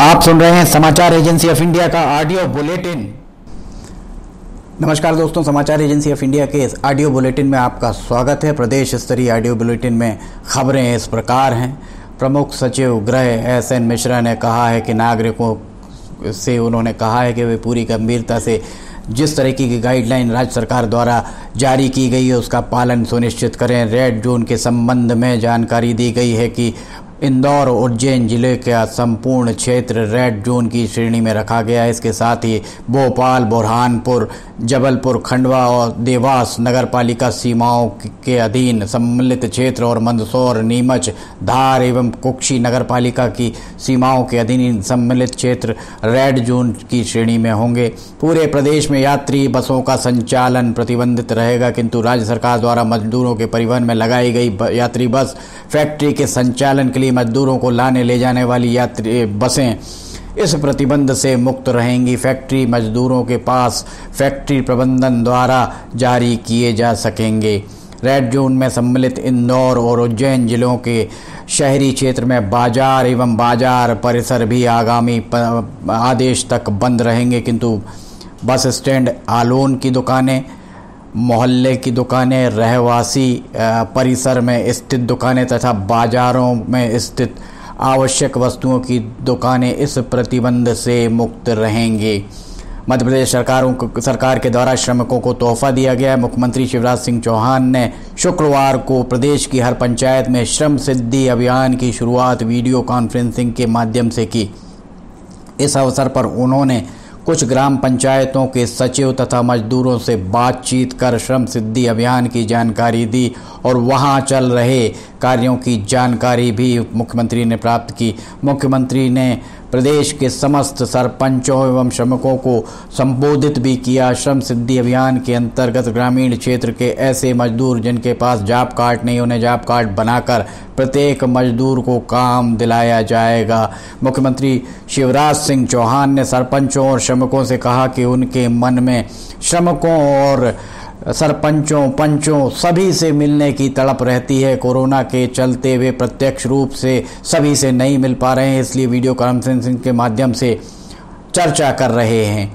आप सुन रहे हैं समाचार एजेंसी ऑफ़ इंडिया का ऑडियो बुलेटिन नमस्कार दोस्तों, समाचार एजेंसी ऑफ़ इंडिया के इस ऑडियो बुलेटिन में आपका स्वागत है। प्रदेश स्तरीय ऑडियो बुलेटिन में खबरें इस प्रकार हैं। प्रमुख सचिव गृह एस एन मिश्रा ने कहा है कि नागरिकों से उन्होंने कहा है कि वे पूरी गंभीरता से जिस तरीके की गाइडलाइन राज्य सरकार द्वारा जारी की गई है, उसका पालन सुनिश्चित करें। रेड जोन के संबंध में जानकारी दी गई है कि इंदौर और उज्जैन ज़िले का संपूर्ण क्षेत्र रेड जोन की श्रेणी में रखा गया है। इसके साथ ही भोपाल, बुरहानपुर, जबलपुर, खंडवा और देवास नगर पालिका सीमाओं के अधीन सम्मिलित क्षेत्र और मंदसौर, नीमच, धार एवं कुक्षी नगर पालिका की सीमाओं के अधीन सम्मिलित क्षेत्र रेड जोन की श्रेणी में होंगे। पूरे प्रदेश में यात्री बसों का संचालन प्रतिबंधित रहेगा, किंतु राज्य सरकार द्वारा मजदूरों के परिवहन में लगाई गई यात्री बस फैक्ट्री के संचालन के लिए मजदूरों को लाने ले जाने वाली यात्री बसें इस प्रतिबंध से मुक्त रहेंगी। फैक्ट्री मजदूरों के पास फैक्ट्री प्रबंधन द्वारा जारी किए जा सकेंगे। रेड जोन में सम्मिलित इंदौर और उज्जैन जिलों के शहरी क्षेत्र में बाज़ार एवं बाज़ार परिसर भी आगामी आदेश तक बंद रहेंगे, किंतु बस स्टैंड आलोन की दुकानें मोहल्ले की दुकानें, रहवासी परिसर में स्थित दुकानें तथा बाजारों में स्थित आवश्यक वस्तुओं की दुकानें इस प्रतिबंध से मुक्त रहेंगे। मध्य प्रदेश सरकारों को, सरकार के द्वारा श्रमिकों को तोहफा दिया गया। है मुख्यमंत्री शिवराज सिंह चौहान ने शुक्रवार को प्रदेश की हर पंचायत में श्रम सिद्धि अभियान की शुरुआत वीडियो कॉन्फ्रेंसिंग के माध्यम से की। इस अवसर पर उन्होंने कुछ ग्राम पंचायतों के सचिव तथा मजदूरों से बातचीत कर श्रम सिद्धि अभियान की जानकारी दी और वहाँ चल रहे कार्यों की जानकारी भी मुख्यमंत्री ने प्राप्त की। मुख्यमंत्री ने प्रदेश के समस्त सरपंचों एवं श्रमिकों को संबोधित भी किया। श्रम सिद्धि अभियान के अंतर्गत ग्रामीण क्षेत्र के ऐसे मजदूर जिनके पास जॉब कार्ड नहीं, उन्हें जॉब कार्ड बनाकर प्रत्येक मजदूर को काम दिलाया जाएगा। मुख्यमंत्री शिवराज सिंह चौहान ने सरपंचों और श्रमिकों से कहा कि उनके मन में श्रमिकों और सरपंचों, पंचों सभी से मिलने की तड़प रहती है। कोरोना के चलते वे प्रत्यक्ष रूप से सभी से नहीं मिल पा रहे हैं, इसलिए वीडियो कॉन्फ्रेंसिंग के माध्यम से चर्चा कर रहे हैं।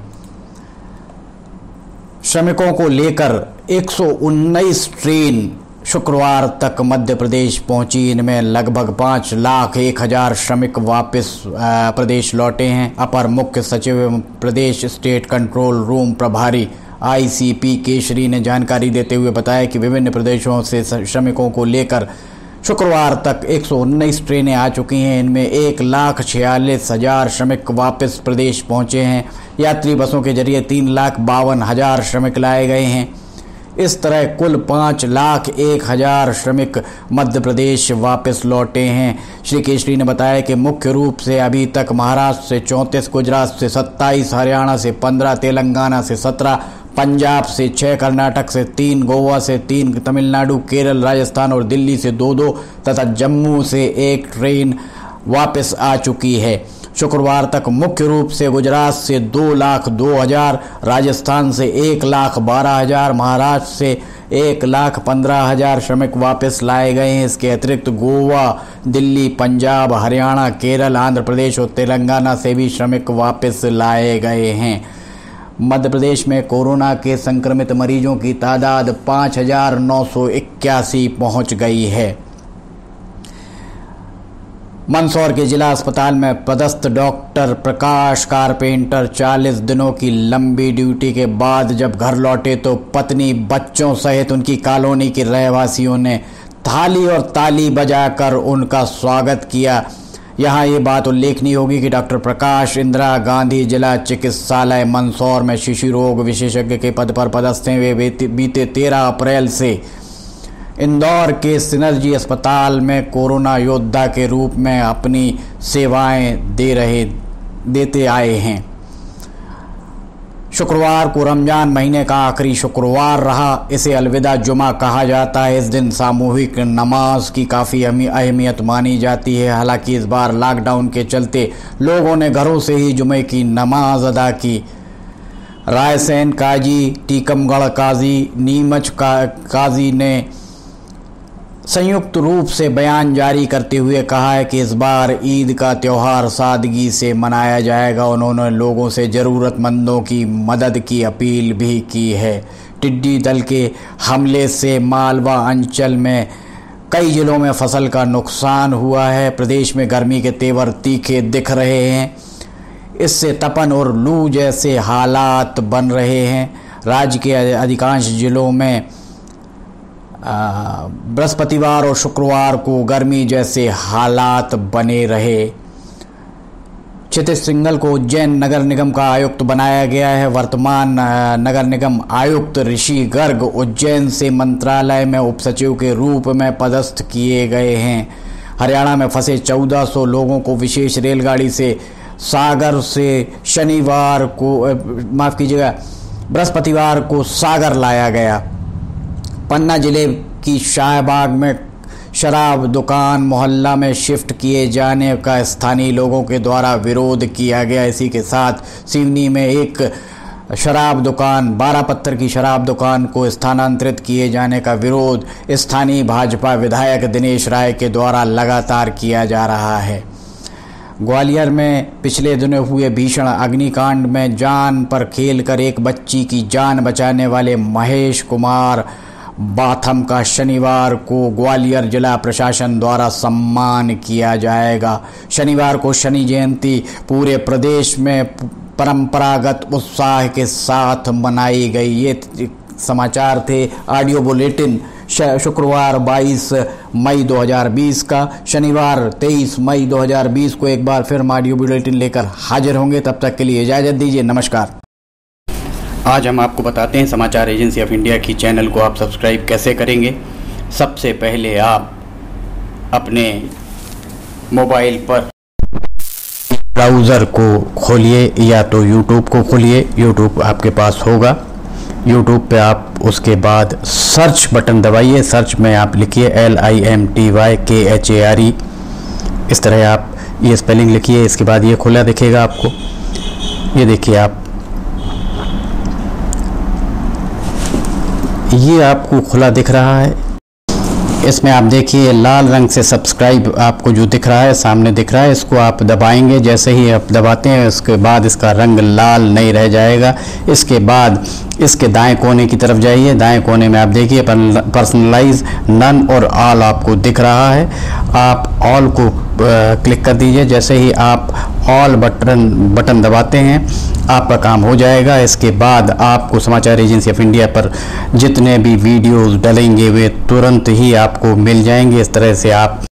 श्रमिकों को लेकर 119 ट्रेन शुक्रवार तक मध्य प्रदेश पहुँची। इनमें लगभग पाँच लाख एक हज़ार श्रमिक वापस प्रदेश लौटे हैं। अपर मुख्य सचिव एवं प्रदेश स्टेट कंट्रोल रूम प्रभारी आईसीपी केशरी ने जानकारी देते हुए बताया कि विभिन्न प्रदेशों से श्रमिकों को लेकर शुक्रवार तक 119 ट्रेनें आ चुकी हैं। इनमें एक लाख छियालीस हज़ार श्रमिक वापस प्रदेश पहुँचे हैं। यात्री बसों के ज़रिए तीन लाख बावन हज़ार श्रमिक लाए गए हैं। इस तरह कुल पाँच लाख एक हज़ार श्रमिक मध्य प्रदेश वापस लौटे हैं। श्री केशरी ने बताया कि मुख्य रूप से अभी तक महाराष्ट्र से चौंतीस, गुजरात से सत्ताईस, हरियाणा से पंद्रह, तेलंगाना से सत्रह पंजाब से छः कर्नाटक से तीन, गोवा से तीन, तमिलनाडु, केरल, राजस्थान और दिल्ली से दो दो तथा जम्मू से एक ट्रेन वापस आ चुकी है। शुक्रवार तक मुख्य रूप से गुजरात से दो लाख दो हज़ार, राजस्थान से एक लाख बारह हज़ार, महाराष्ट्र से एक लाख पंद्रह हज़ार श्रमिक वापस लाए गए हैं। इसके अतिरिक्त गोवा, दिल्ली, पंजाब, हरियाणा, केरल, आंध्र प्रदेश और तेलंगाना से भी श्रमिक वापस लाए गए हैं। मध्य प्रदेश में कोरोना के संक्रमित मरीजों की तादाद पाँच हज़ार नौ सौ इक्यासी पहुँच गई है। मंदसौर के जिला अस्पताल में पदस्थ डॉक्टर प्रकाश कारपेंटर 40 दिनों की लंबी ड्यूटी के बाद जब घर लौटे तो पत्नी, बच्चों सहित उनकी कॉलोनी के रहवासियों ने थाली और ताली बजाकर उनका स्वागत किया। यहाँ ये बात उल्लेखनीय होगी कि डॉक्टर प्रकाश इंदिरा गांधी जिला चिकित्सालय मंदसौर में शिशु रोग विशेषज्ञ के पद पर पदस्थ हैं। वे बीते तेरह अप्रैल से इंदौर के सिनर्जी अस्पताल में कोरोना योद्धा के रूप में अपनी सेवाएँ दे रहे देते आए हैं। शुक्रवार को रमज़ान महीने का आखिरी शुक्रवार रहा। इसे अलविदा जुमा कहा जाता है। इस दिन सामूहिक नमाज़ की काफ़ी अहमियत मानी जाती है। हालाँकि इस बार लॉकडाउन के चलते लोगों ने घरों से ही जुमे की नमाज़ अदा की। रायसेन काजी, टीकमगढ़ काजी, नीमच का काजी ने संयुक्त रूप से बयान जारी करते हुए कहा है कि इस बार ईद का त्यौहार सादगी से मनाया जाएगा। उन्होंने लोगों से ज़रूरतमंदों की मदद की अपील भी की है। टिड्डी दल के हमले से मालवा अंचल में कई जिलों में फ़सल का नुकसान हुआ है। प्रदेश में गर्मी के तेवर तीखे दिख रहे हैं। इससे तपन और लू जैसे हालात बन रहे हैं। राज्य के अधिकांश जिलों में बृहस्पतिवार और शुक्रवार को गर्मी जैसे हालात बने रहे। क्षितिज सिंगल को उज्जैन नगर निगम का आयुक्त बनाया गया है। वर्तमान नगर निगम आयुक्त ऋषि गर्ग उज्जैन से मंत्रालय में उपसचिव के रूप में पदस्थ किए गए हैं। हरियाणा में फंसे 1400 लोगों को विशेष रेलगाड़ी से सागर से शनिवार को माफ़ कीजिएगा, बृहस्पतिवार को सागर लाया गया। पन्ना ज़िले की शाहबाग में शराब दुकान मोहल्ला में शिफ्ट किए जाने का स्थानीय लोगों के द्वारा विरोध किया गया। इसी के साथ सिवनी में एक शराब दुकान बारह पत्थर की शराब दुकान को स्थानांतरित किए जाने का विरोध स्थानीय भाजपा विधायक दिनेश राय के द्वारा लगातार किया जा रहा है। ग्वालियर में पिछले दिनों हुए भीषण अग्निकांड में जान पर खेलकर एक बच्ची की जान बचाने वाले महेश कुमार बाथम का शनिवार को ग्वालियर जिला प्रशासन द्वारा सम्मान किया जाएगा। शनिवार को शनि जयंती पूरे प्रदेश में परंपरागत उत्साह के साथ मनाई गई। ये समाचार थे ऑडियो बुलेटिन शुक्रवार 22 मई 2020 का। शनिवार 23 मई 2020 को एक बार फिर ऑडियो बुलेटिन लेकर हाजिर होंगे। तब तक के लिए इजाज़त दीजिए। नमस्कार। आज हम आपको बताते हैं समाचार एजेंसी ऑफ़ इंडिया की चैनल को आप सब्सक्राइब कैसे करेंगे। सबसे पहले आप अपने मोबाइल पर ब्राउज़र को खोलिए या तो यूट्यूब को खोलिए। यूट्यूब आपके पास होगा। यूट्यूब पे आप उसके बाद सर्च बटन दबाइए। सर्च में आप लिखिए L I M T Y K H A R E इस तरह आप ये स्पेलिंग लिखिए। इसके बाद ये खुला दिखेगा आपको। ये देखिए आप ये आपको खुला दिख रहा है। इसमें आप देखिए, लाल रंग से सब्सक्राइब आपको जो दिख रहा है, सामने दिख रहा है, इसको आप दबाएँगे। जैसे ही आप दबाते हैं, उसके बाद इसका रंग लाल नहीं रह जाएगा। इसके बाद इसके दाएँ कोने की तरफ़ जाइए। दाएँ कोने में आप देखिए पर्सनलाइज नन और ऑल आपको दिख रहा है। आप ऑल को क्लिक कर दीजिए। जैसे ही आप ऑल बटन बटन दबाते हैं, आपका काम हो जाएगा। इसके बाद आपको समाचार एजेंसी ऑफ़ इंडिया पर जितने भी वीडियोस डलेंगे, वे तुरंत ही आपको मिल जाएँगे। इस तरह से आप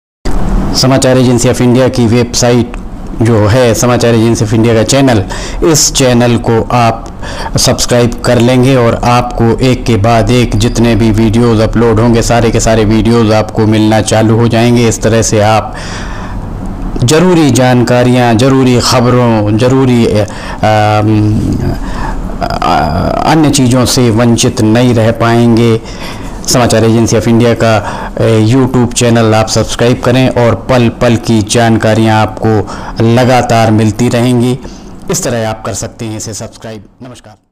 समाचार एजेंसी ऑफ़ इंडिया की वेबसाइट जो है, समाचार एजेंसी ऑफ़ इंडिया का चैनल, इस चैनल को आप सब्सक्राइब कर लेंगे और आपको एक के बाद एक जितने भी वीडियोस अपलोड होंगे, सारे के सारे वीडियोस आपको मिलना चालू हो जाएँगे। इस तरह से आप ज़रूरी जानकारियाँ, ज़रूरी ख़बरों, ज़रूरी अन्य चीज़ों से वंचित नहीं रह पाएँगे। समाचार एजेंसी ऑफ़ इंडिया का यूट्यूब चैनल आप सब्सक्राइब करें और पल पल की जानकारियाँ आपको लगातार मिलती रहेंगी। इस तरह आप कर सकते हैं इसे सब्सक्राइब। नमस्कार।